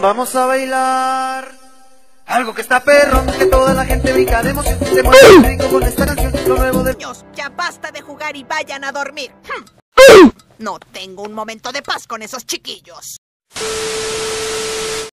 Vamos a bailar. Algo que está perrón, que toda la gente brinca de emoción. Se mueve rico con esta canción, lo nuevo de... Niños, ya basta de jugar y vayan a dormir. Hmm. No tengo un momento de paz con esos chiquillos.